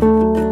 Música